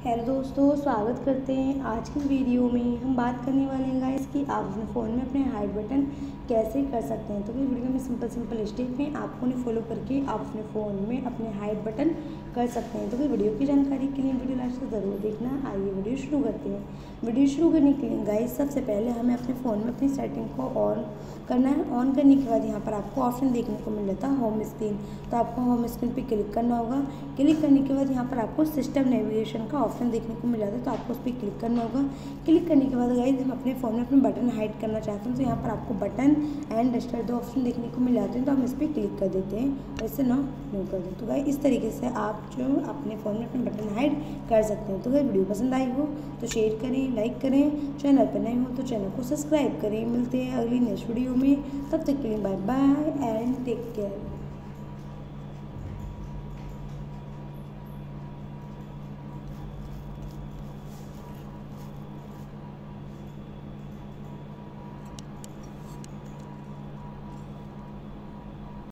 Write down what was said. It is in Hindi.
हेलो दोस्तों, स्वागत करते हैं आज की वीडियो में। हम बात करने वाले हैं गाइस कि आप अपने फ़ोन में अपने हाइड बटन कैसे कर सकते हैं। तो इस वीडियो में सिंपल सिंपल स्टेप में आपको उन्हें फॉलो करके आप अपने फ़ोन में अपने हाइड बटन कर सकते हैं। तो फिर वीडियो की जानकारी के लिए वीडियो लास्ट से ज़रूर देखना। आइए वीडियो शुरू करते हैं। वीडियो शुरू करने के लिए गाइस सबसे पहले हमें अपने फ़ोन में अपनी सेटिंग को ऑन करना है। ऑन करने के बाद यहाँ पर आपको ऑप्शन देखने को मिल जाता है होम स्क्रीन तो आपको होम स्क्रीन पर क्लिक करना होगा। क्लिक करने के बाद यहाँ पर आपको सिस्टम नेविगेशन का ऑप्शन देखने को मिल जाता है तो आपको उस पर क्लिक करना होगा। क्लिक करने के बाद गाइज़ हम अपने फ़ोन में अपने बटन हाइड करना चाहते हैं तो यहाँ पर आपको बटन एंड रजिस्टर दो ऑप्शन देखने को मिल जाते हैं तो हम इस पर क्लिक कर देते हैं वैसे ना नो कर दें तो गाइज़ इस तरीके से आप जो अपने फ़ोन में अपने बटन हाइड कर सकते हैं। तो अगर वीडियो पसंद आई हो तो शेयर करें लाइक करें चैनल पर नए हो तो चैनल को सब्सक्राइब करें। मिलते हैं अगली नेक्स्ट वीडियो में, तब तक के लिए bye bye and take care